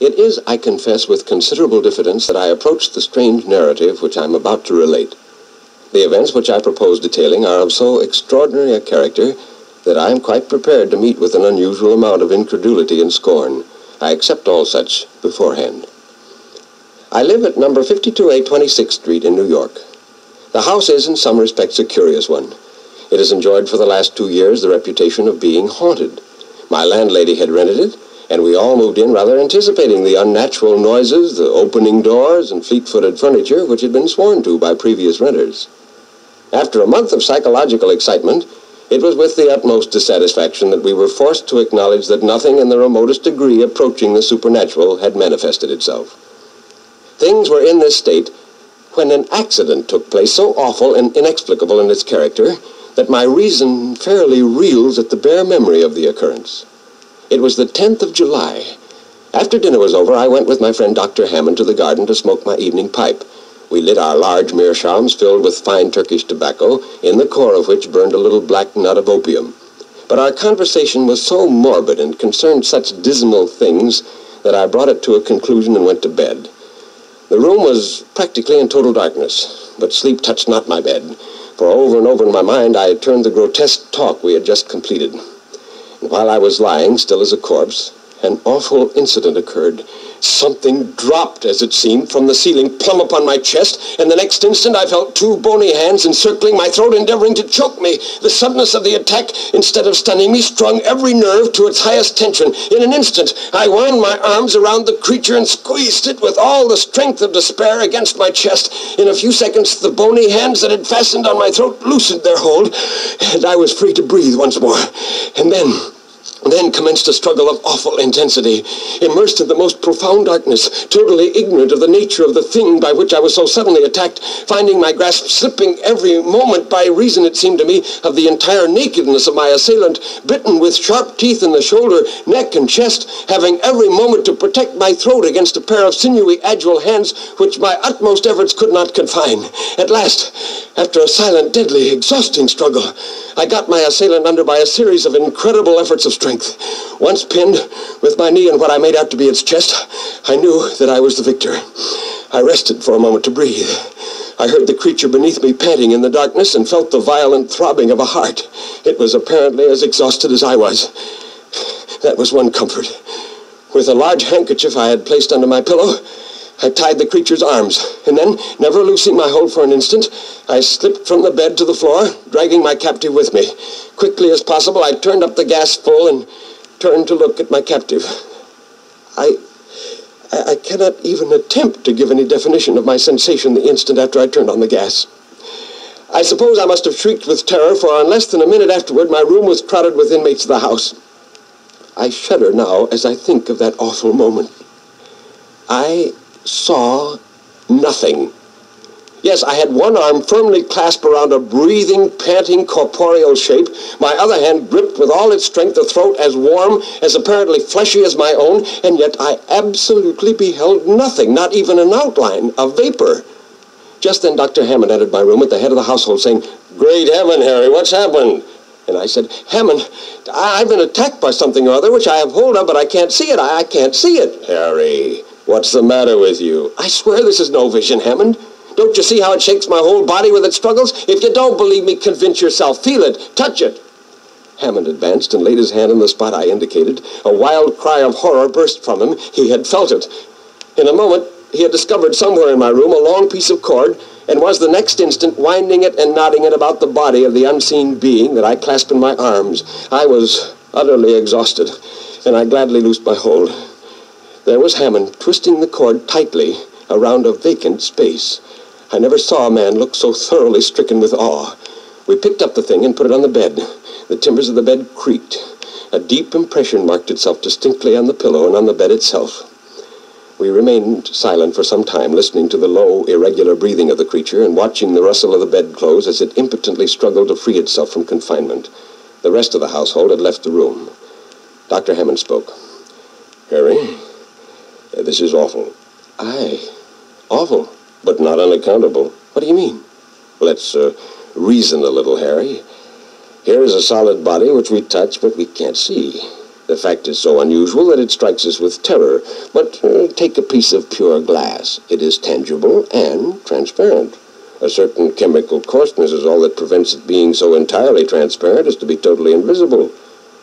It is, I confess, with considerable diffidence that I approach the strange narrative which I am about to relate. The events which I propose detailing are of so extraordinary a character that I am quite prepared to meet with an unusual amount of incredulity and scorn. I accept all such beforehand. I live at number 52A 26th Street in New York. The house is, in some respects, a curious one. It has enjoyed for the last two years the reputation of being haunted. My landlady had rented it, and we all moved in rather anticipating the unnatural noises, the opening doors, and fleet-footed furniture which had been sworn to by previous renters. After a month of psychological excitement, it was with the utmost dissatisfaction that we were forced to acknowledge that nothing in the remotest degree approaching the supernatural had manifested itself. Things were in this state when an accident took place so awful and inexplicable in its character that my reason fairly reels at the bare memory of the occurrence. It was the 10th of July. After dinner was over, I went with my friend Dr. Hammond to the garden to smoke my evening pipe. We lit our large meerschaums filled with fine Turkish tobacco, in the core of which burned a little black nut of opium. But our conversation was so morbid and concerned such dismal things that I brought it to a conclusion and went to bed. The room was practically in total darkness, but sleep touched not my bed, for over and over in my mind I had turned the grotesque talk we had just completed. While I was lying, still as a corpse, an awful incident occurred. Something dropped, as it seemed, from the ceiling plumb upon my chest, and the next instant I felt two bony hands encircling my throat, endeavoring to choke me. The suddenness of the attack, instead of stunning me, strung every nerve to its highest tension. In an instant, I wound my arms around the creature and squeezed it with all the strength of despair against my chest. In a few seconds, the bony hands that had fastened on my throat loosened their hold, and I was free to breathe once more. And then... Then commenced a struggle of awful intensity, immersed in the most profound darkness, totally ignorant of the nature of the thing by which I was so suddenly attacked, finding my grasp slipping every moment by reason, it seemed to me, of the entire nakedness of my assailant, bitten with sharp teeth in the shoulder, neck, and chest, having every moment to protect my throat against a pair of sinewy, agile hands which my utmost efforts could not confine. At last, after a silent, deadly, exhausting struggle, I got my assailant under by a series of incredible efforts of strength. Once pinned, with my knee in what I made out to be its chest, I knew that I was the victor. I rested for a moment to breathe. I heard the creature beneath me panting in the darkness and felt the violent throbbing of a heart. It was apparently as exhausted as I was. That was one comfort. With a large handkerchief I had placed under my pillow, I tied the creature's arms, and then, never loosing my hold for an instant, I slipped from the bed to the floor, dragging my captive with me. Quickly as possible, I turned up the gas full and turned to look at my captive. I, I, I cannot even attempt to give any definition of my sensation the instant after I turned on the gas. I suppose I must have shrieked with terror, for in less than a minute afterward, my room was crowded with inmates of the house. I shudder now as I think of that awful moment. I saw nothing. Yes, I had one arm firmly clasped around a breathing, panting, corporeal shape, my other hand gripped with all its strength a throat as warm, as apparently fleshy as my own, and yet I absolutely beheld nothing, not even an outline, a vapor. Just then Dr. Hammond entered my room at the head of the household, saying, Great heaven, Harry, what's happened? And I said, Hammond, I- have been attacked by something or other, which I have hold of, but I can't see it. I, I can't see it. Harry, What's the matter with you? I swear this is no vision, Hammond. Don't you see how it shakes my whole body with its struggles? If you don't believe me, convince yourself. Feel it. Touch it. Hammond advanced and laid his hand on the spot I indicated. A wild cry of horror burst from him. He had felt it. In a moment, he had discovered somewhere in my room a long piece of cord and was the next instant winding it and knotting it about the body of the unseen being that I clasped in my arms. I was utterly exhausted, and I gladly loosed my hold. There was Hammond twisting the cord tightly around a vacant space. I never saw a man look so thoroughly stricken with awe. We picked up the thing and put it on the bed. The timbers of the bed creaked. A deep impression marked itself distinctly on the pillow and on the bed itself. We remained silent for some time, listening to the low, irregular breathing of the creature and watching the rustle of the bedclothes as it impotently struggled to free itself from confinement. The rest of the household had left the room. Dr. Hammond spoke. Harry, this is awful. Aye, awful. But not unaccountable. What do you mean? Let's uh, reason a little, Harry. Here is a solid body which we touch, but we can't see. The fact is so unusual that it strikes us with terror. But uh, take a piece of pure glass. It is tangible and transparent. A certain chemical coarseness is all that prevents it being so entirely transparent as to be totally invisible.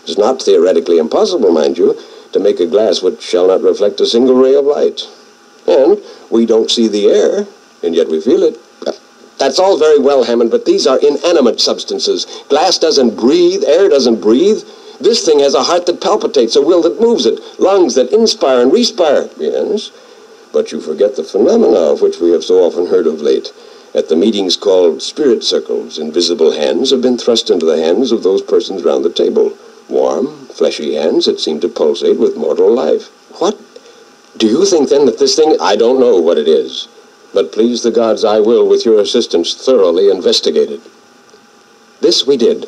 It is not theoretically impossible, mind you, to make a glass which shall not reflect a single ray of light. And we don't see the air, and yet we feel it. That's all very well, Hammond, but these are inanimate substances. Glass doesn't breathe, air doesn't breathe. This thing has a heart that palpitates, a will that moves it, lungs that inspire and respire. Yes, but you forget the phenomena of which we have so often heard of late. At the meetings called spirit circles, invisible hands have been thrust into the hands of those persons round the table. Warm, fleshy hands that seemed to pulsate with mortal life. What? Do you think then that this thing... I don't know what it is. But please the gods, I will, with your assistance, thoroughly investigate it. This we did.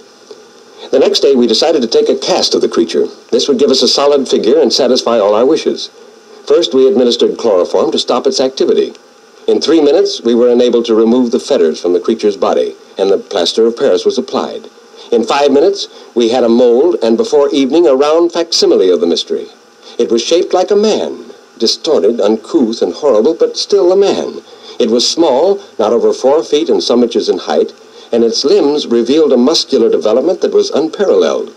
The next day, we decided to take a cast of the creature. This would give us a solid figure and satisfy all our wishes. First, we administered chloroform to stop its activity. In three minutes, we were enabled to remove the fetters from the creature's body, and the plaster of Paris was applied. In five minutes, we had a mold, and before evening, a round facsimile of the mystery. It was shaped like a man, distorted, uncouth, and horrible, but still a man. It was small, not over four feet and some inches in height, and its limbs revealed a muscular development that was unparalleled.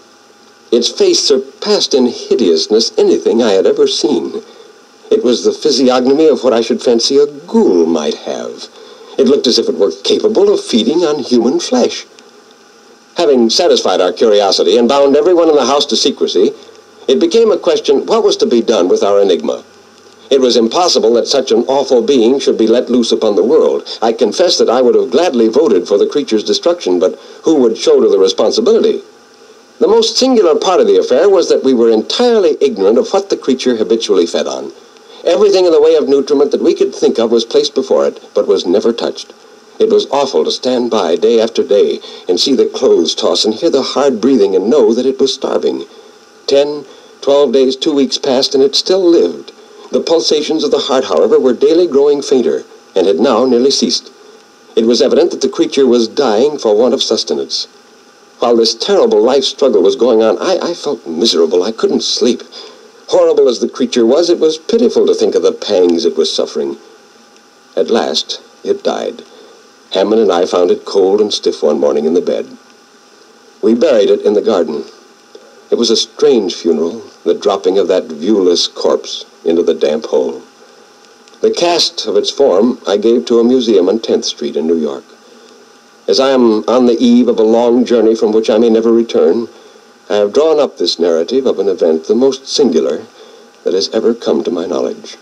Its face surpassed in hideousness anything I had ever seen. It was the physiognomy of what I should fancy a ghoul might have. It looked as if it were capable of feeding on human flesh. Having satisfied our curiosity and bound everyone in the house to secrecy, it became a question what was to be done with our enigma. It was impossible that such an awful being should be let loose upon the world. I confess that I would have gladly voted for the creature's destruction, but who would shoulder the responsibility? The most singular part of the affair was that we were entirely ignorant of what the creature habitually fed on. Everything in the way of nutriment that we could think of was placed before it, but was never touched. It was awful to stand by day after day and see the clothes toss and hear the hard breathing and know that it was starving. Ten, twelve days, two weeks passed, and it still lived. The pulsations of the heart, however, were daily growing fainter, and had now nearly ceased. It was evident that the creature was dying for want of sustenance. While this terrible life struggle was going on, I, I felt miserable. I couldn't sleep. Horrible as the creature was, it was pitiful to think of the pangs it was suffering. At last, it died. Hammond and I found it cold and stiff one morning in the bed. We buried it in the garden. It was a strange funeral, the dropping of that viewless corpse into the damp hole. The cast of its form I gave to a museum on 10th Street in New York. As I am on the eve of a long journey from which I may never return, I have drawn up this narrative of an event the most singular that has ever come to my knowledge.